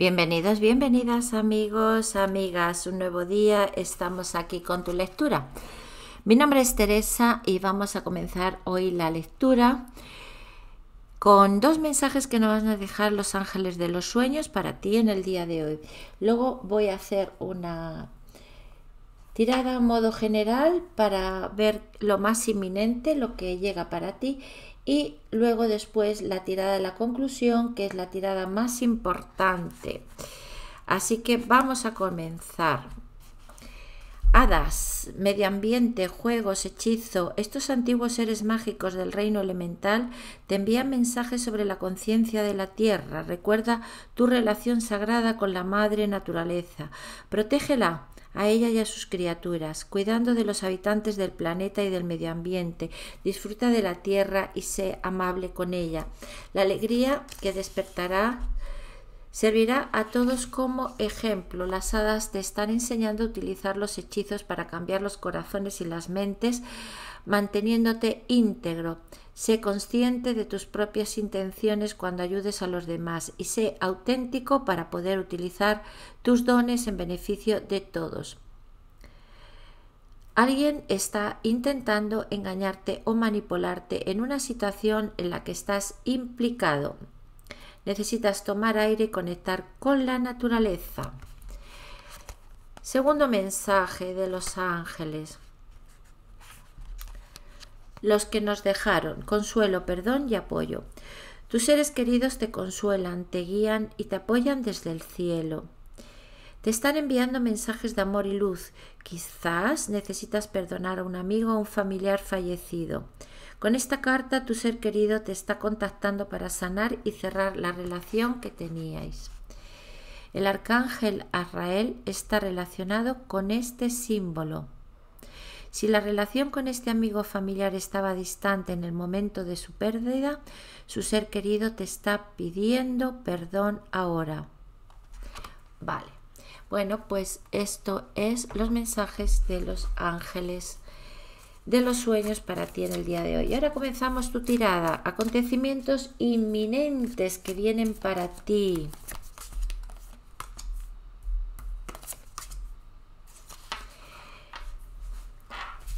Bienvenidos, bienvenidas amigos, amigas, un nuevo día, estamos aquí con tu lectura. Mi nombre es Teresa y vamos a comenzar hoy la lectura con dos mensajes que nos van a dejar los ángeles de los sueños para ti en el día de hoy. Luego voy a hacer una tirada a modo general para ver lo más inminente, lo que llega para ti y luego después la tirada de la conclusión, que es la tirada más importante. Así que vamos a comenzar. Hadas, medio ambiente, juegos, hechizo, estos antiguos seres mágicos del reino elemental te envían mensajes sobre la conciencia de la tierra. Recuerda tu relación sagrada con la madre naturaleza. Protégela, a ella y a sus criaturas, cuidando de los habitantes del planeta y del medio ambiente. Disfruta de la tierra y sé amable con ella. La alegría que despertará servirá a todos como ejemplo. Las hadas te están enseñando a utilizar los hechizos para cambiar los corazones y las mentes, manteniéndote íntegro. Sé consciente de tus propias intenciones cuando ayudes a los demás y sé auténtico para poder utilizar tus dones en beneficio de todos. Alguien está intentando engañarte o manipularte en una situación en la que estás implicado. Necesitas tomar aire y conectar con la naturaleza. Segundo mensaje de los ángeles los que nos dejaron, consuelo, perdón y apoyo. Tus seres queridos te consuelan, te guían y te apoyan desde el cielo. Te están enviando mensajes de amor y luz. Quizás necesitas perdonar a un amigo o un familiar fallecido. Con esta carta tu ser querido te está contactando para sanar y cerrar la relación que teníais. El arcángel Azrael está relacionado con este símbolo. Si la relación con este amigo familiar estaba distante en el momento de su pérdida, su ser querido te está pidiendo perdón ahora. Vale. Bueno, pues esto es los mensajes de los ángeles de los sueños para ti en el día de hoy. Y ahora comenzamos tu tirada. Acontecimientos inminentes que vienen para ti.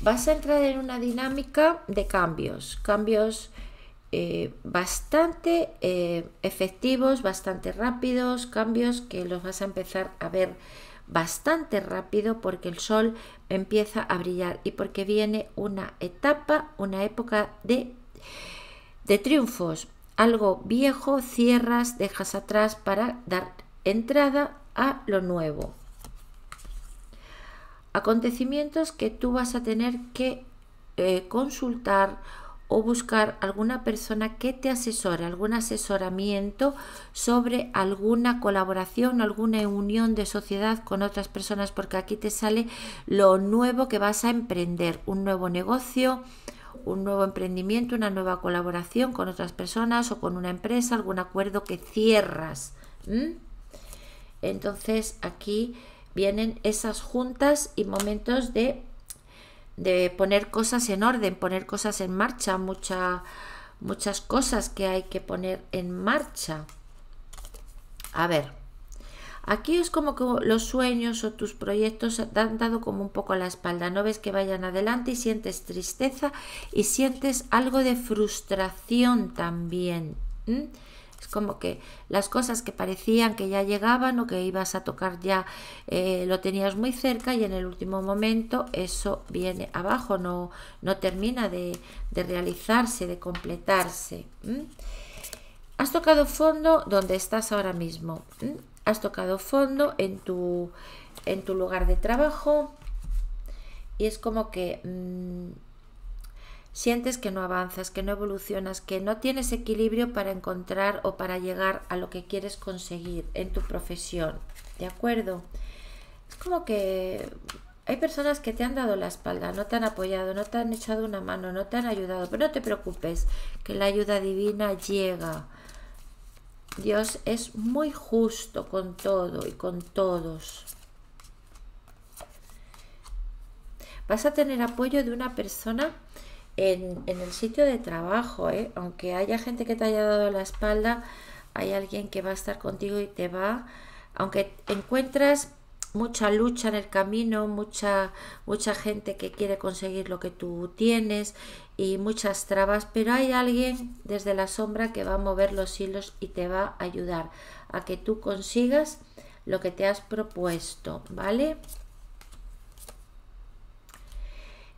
Vas a entrar en una dinámica de cambios, cambios eh, bastante eh, efectivos, bastante rápidos, cambios que los vas a empezar a ver bastante rápido porque el sol empieza a brillar y porque viene una etapa, una época de, de triunfos. Algo viejo cierras, dejas atrás para dar entrada a lo nuevo acontecimientos que tú vas a tener que eh, consultar o buscar alguna persona que te asesore, algún asesoramiento sobre alguna colaboración, alguna unión de sociedad con otras personas, porque aquí te sale lo nuevo que vas a emprender, un nuevo negocio, un nuevo emprendimiento, una nueva colaboración con otras personas o con una empresa, algún acuerdo que cierras. Entonces aquí vienen esas juntas y momentos de, de poner cosas en orden, poner cosas en marcha, mucha, muchas cosas que hay que poner en marcha. A ver, aquí es como que los sueños o tus proyectos te han dado como un poco la espalda, no ves que vayan adelante y sientes tristeza y sientes algo de frustración también. Es como que las cosas que parecían que ya llegaban o que ibas a tocar ya eh, lo tenías muy cerca y en el último momento eso viene abajo, no, no termina de, realizarse, de completarse. Has tocado fondo donde estás ahora mismo. Has tocado fondo en tu, en tu lugar de trabajo y es como que... Mm, sientes que no avanzas, que no evolucionas, que no tienes equilibrio para encontrar o para llegar a lo que quieres conseguir en tu profesión. ¿De acuerdo? Es como que hay personas que te han dado la espalda, no te han apoyado, no te han echado una mano, no te han ayudado, pero no te preocupes, que la ayuda divina llega. Dios es muy justo con todo y con todos. Vas a tener apoyo de una persona en, el sitio de trabajo, ¿eh? aunque haya gente que te haya dado la espalda, hay alguien que va a estar contigo y te va aunque encuentras mucha lucha en el camino, mucha, mucha gente que quiere conseguir lo que tú tienes y muchas trabas, pero hay alguien desde la sombra que va a mover los hilos y te va a ayudar a que tú consigas lo que te has propuesto, ¿vale?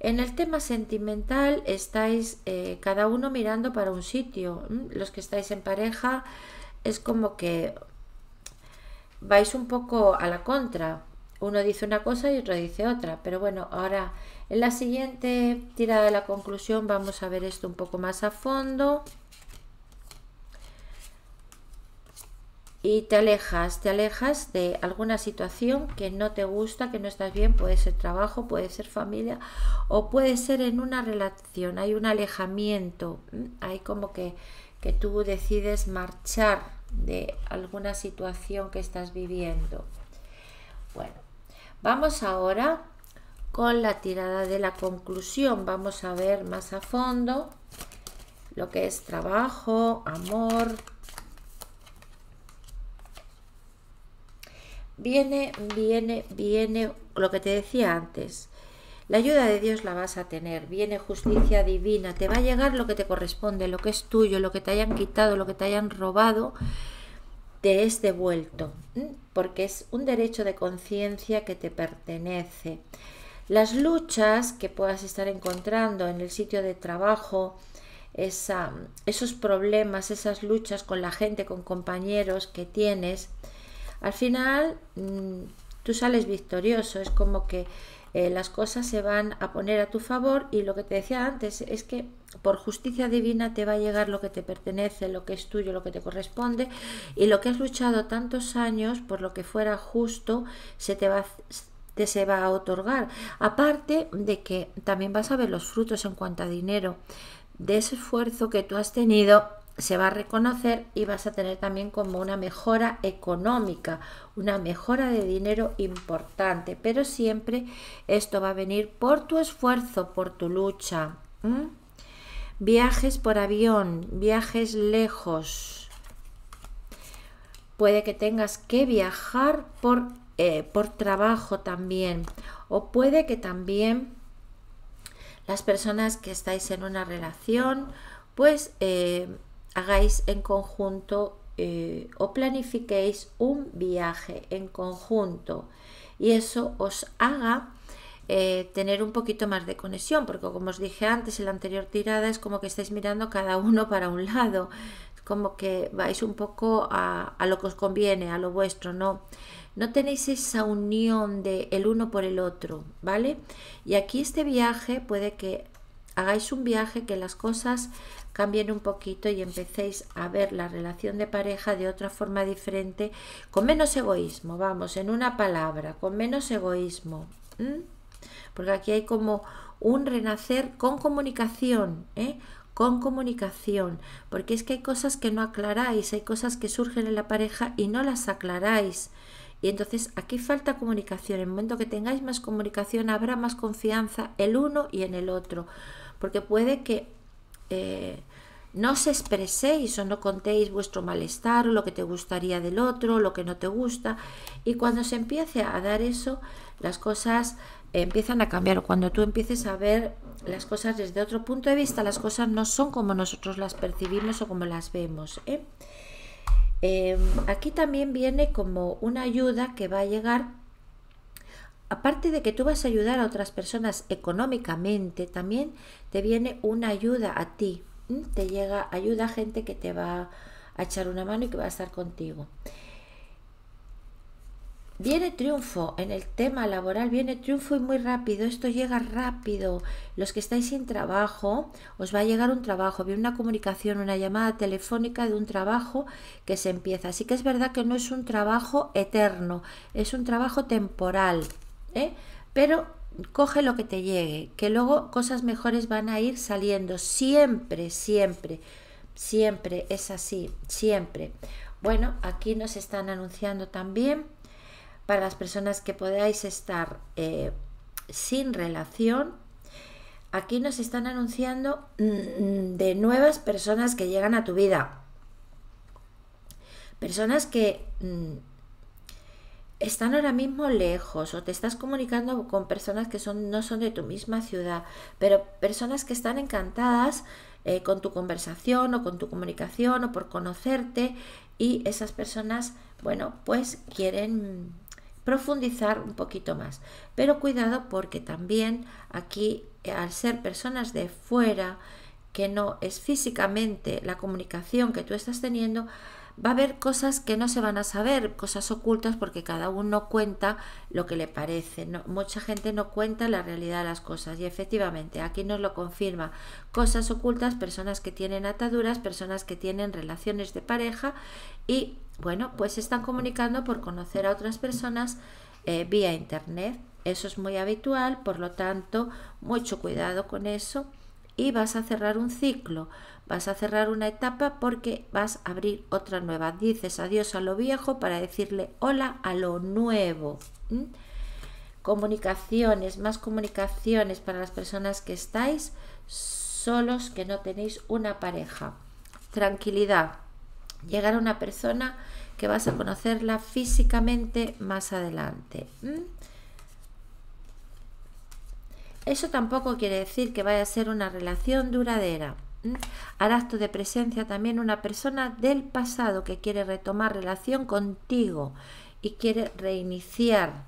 En el tema sentimental estáis eh, cada uno mirando para un sitio. Los que estáis en pareja es como que vais un poco a la contra. Uno dice una cosa y otro dice otra. Pero bueno, ahora en la siguiente tirada de la conclusión vamos a ver esto un poco más a fondo. Y te alejas, te alejas de alguna situación que no te gusta, que no estás bien, puede ser trabajo, puede ser familia o puede ser en una relación, hay un alejamiento, hay como que, que tú decides marchar de alguna situación que estás viviendo. Bueno, vamos ahora con la tirada de la conclusión, vamos a ver más a fondo lo que es trabajo, amor, viene, viene, viene lo que te decía antes. La ayuda de Dios la vas a tener, viene justicia divina, te va a llegar lo que te corresponde, lo que es tuyo, lo que te hayan quitado, lo que te hayan robado, te es devuelto, porque es un derecho de conciencia que te pertenece. Las luchas que puedas estar encontrando en el sitio de trabajo, esa, esos problemas, esas luchas con la gente, con compañeros que tienes, al final mm, tú sales victorioso, es como que eh, las cosas se van a poner a tu favor y lo que te decía antes es que por justicia divina te va a llegar lo que te pertenece, lo que es tuyo, lo que te corresponde y lo que has luchado tantos años por lo que fuera justo se te va te se va a otorgar. Aparte de que también vas a ver los frutos en cuanto a dinero de ese esfuerzo que tú has tenido se va a reconocer y vas a tener también como una mejora económica, una mejora de dinero importante, pero siempre esto va a venir por tu esfuerzo, por tu lucha. Viajes por avión, viajes lejos. Puede que tengas que viajar por, eh, por trabajo también, o puede que también las personas que estáis en una relación, pues eh, hagáis en conjunto eh, o planifiquéis un viaje en conjunto y eso os haga eh, tener un poquito más de conexión, porque como os dije antes en la anterior tirada es como que estáis mirando cada uno para un lado, como que vais un poco a, a lo que os conviene, a lo vuestro, no, no tenéis esa unión de el uno por el otro, ¿vale? Y aquí este viaje puede que hagáis un viaje que las cosas cambien un poquito y empecéis a ver la relación de pareja de otra forma diferente, con menos egoísmo, vamos, en una palabra, con menos egoísmo. Porque aquí hay como un renacer con comunicación, ¿eh? con comunicación, porque es que hay cosas que no aclaráis, hay cosas que surgen en la pareja y no las aclaráis. Y entonces aquí falta comunicación. En el momento que tengáis más comunicación habrá más confianza el uno y en el otro. Porque puede que eh, no os expreséis o no contéis vuestro malestar o lo que te gustaría del otro, lo que no te gusta. Y cuando se empiece a dar eso, las cosas empiezan a cambiar. Cuando tú empieces a ver las cosas desde otro punto de vista, las cosas no son como nosotros las percibimos o como las vemos. ¿eh? Em, aquí también viene como una ayuda que va a llegar aparte de que tú vas a ayudar a otras personas económicamente, también te viene una ayuda a ti. Te llega ayuda a gente que te va a echar una mano y que va a estar contigo. Viene triunfo en el tema laboral, viene triunfo y muy rápido, esto llega rápido. Los que estáis sin trabajo, os va a llegar un trabajo, viene una comunicación, una llamada telefónica de un trabajo que se empieza. Así que es verdad que no es un trabajo eterno, es un trabajo temporal. ¿Eh? Pero coge lo que te llegue, que luego cosas mejores van a ir saliendo. Siempre, siempre, siempre es así, siempre. Bueno, aquí nos están anunciando también para las personas que podáis estar eh, sin relación. Aquí nos están anunciando mm, de nuevas personas que llegan a tu vida. Personas que mm, están ahora mismo lejos o te estás comunicando con personas que son, no son de tu misma ciudad, pero personas que están encantadas eh, con tu conversación o con tu comunicación o por conocerte y esas personas, bueno, pues quieren profundizar un poquito más. Pero cuidado porque también aquí, al ser personas de fuera, que no es físicamente la comunicación que tú estás teniendo, va a haber cosas que no se van a saber, cosas ocultas, porque cada uno cuenta lo que le parece. mucha gente no cuenta la realidad de las cosas y efectivamente aquí nos lo confirma. Cosas ocultas, personas que tienen ataduras, personas que tienen relaciones de pareja y bueno, pues están comunicando por conocer a otras personas eh, vía internet. Eso es muy habitual, por lo tanto, mucho cuidado con eso y vas a cerrar un ciclo, vas a cerrar una etapa porque vas a abrir otra nueva. Dices adiós a lo viejo para decirle hola a lo nuevo. Comunicaciones, más comunicaciones para las personas que estáis solos, que no tenéis una pareja. Tranquilidad. Llegar a una persona que vas a conocerla físicamente más adelante. Eso tampoco quiere decir que vaya a ser una relación duradera. Hará acto de presencia también una persona del pasado que quiere retomar relación contigo y quiere reiniciar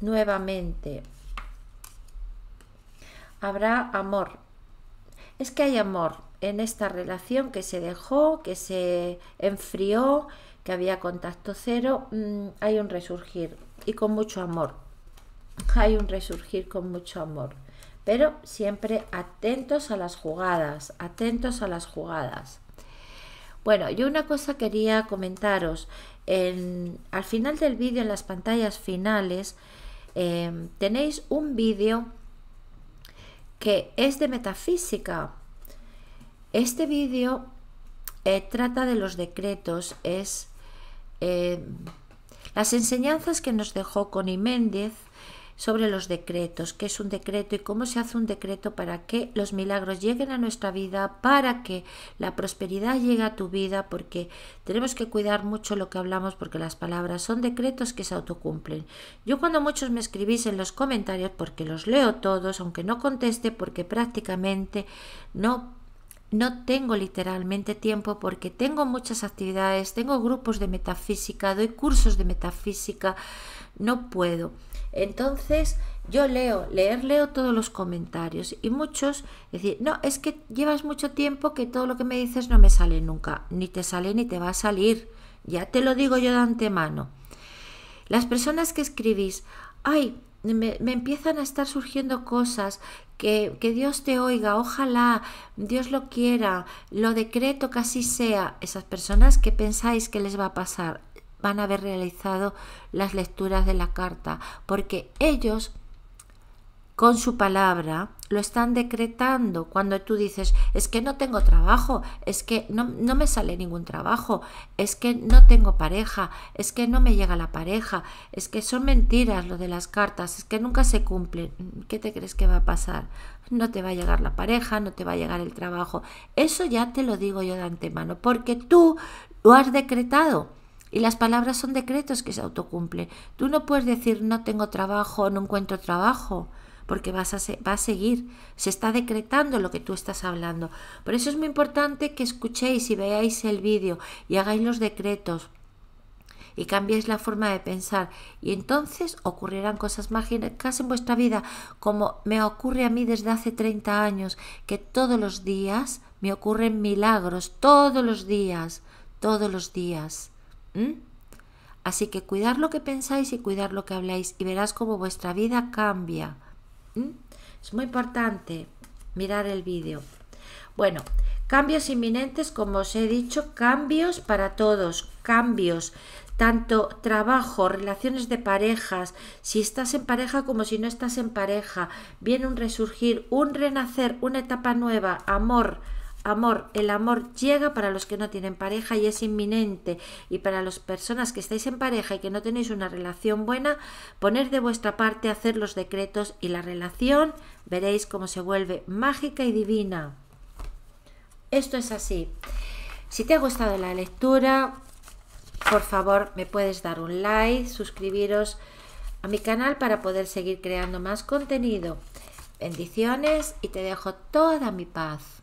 nuevamente. Habrá amor. Es que hay amor en esta relación que se dejó, que se enfrió, que había contacto cero. Mm, hay un resurgir y con mucho amor hay un resurgir con mucho amor. Pero siempre atentos a las jugadas, atentos a las jugadas. Bueno, yo una cosa quería comentaros. al final del vídeo, en las pantallas finales, em, tenéis un vídeo que es de metafísica. Este vídeo eh, trata de los decretos, es em, las enseñanzas que nos dejó Connie Méndez sobre los decretos, qué es un decreto y cómo se hace un decreto para que los milagros lleguen a nuestra vida, para que la prosperidad llegue a tu vida, porque tenemos que cuidar mucho lo que hablamos porque las palabras son decretos que se autocumplen. Yo cuando muchos me escribís en los comentarios, porque los leo todos, aunque no conteste, porque prácticamente no no tengo literalmente tiempo porque tengo muchas actividades, tengo grupos de metafísica, doy cursos de metafísica, no puedo. Entonces yo leo, leer, leo todos los comentarios y muchos decir, no, es que llevas mucho tiempo que todo lo que me dices no me sale nunca, ni te sale ni te va a salir, ya te lo digo yo de antemano. Las personas que escribís, ay, me, empiezan a estar surgiendo cosas, que, que, Dios te oiga, ojalá, Dios lo quiera, lo decreto que así sea. Esas personas que pensáis que les va a pasar, van a haber realizado las lecturas de la carta, porque ellos con su palabra lo están decretando. Cuando tú dices, es que no tengo trabajo, es que no, no, me sale ningún trabajo, es que no tengo pareja, es que no me llega la pareja, es que son mentiras lo de las cartas, es que nunca se cumplen. ¿Qué te crees que va a pasar? No te va a llegar la pareja, no te va a llegar el trabajo. Eso ya te lo digo yo de antemano, porque tú lo has decretado. Y las palabras son decretos que se autocumplen. Tú no puedes decir no tengo trabajo, no encuentro trabajo, porque vas a va a seguir. Se está decretando lo que tú estás hablando. Por eso es muy importante que escuchéis y veáis el vídeo y hagáis los decretos y cambiéis la forma de pensar y entonces ocurrirán cosas mágicas en vuestra vida como me ocurre a mí desde hace 30 años que todos los días me ocurren milagros todos los días todos los días ¿Mm? Así que cuidar lo que pensáis y cuidar lo que habláis y verás cómo vuestra vida cambia. ¿Mm? Es muy importante mirar el vídeo. Bueno, cambios inminentes, como os he dicho, cambios para todos, cambios, tanto trabajo, relaciones de parejas, si estás en pareja como si no estás en pareja, viene un resurgir, un renacer, una etapa nueva, amor, amor, el amor llega para los que no tienen pareja y es inminente. Y para las personas que estáis en pareja y que no tenéis una relación buena, poner de vuestra parte, hacer los decretos y la relación veréis cómo se vuelve mágica y divina. Esto es así. Si te ha gustado la lectura, por favor me puedes dar un like, suscribiros a mi canal para poder seguir creando más contenido. Bendiciones y te dejo toda mi paz.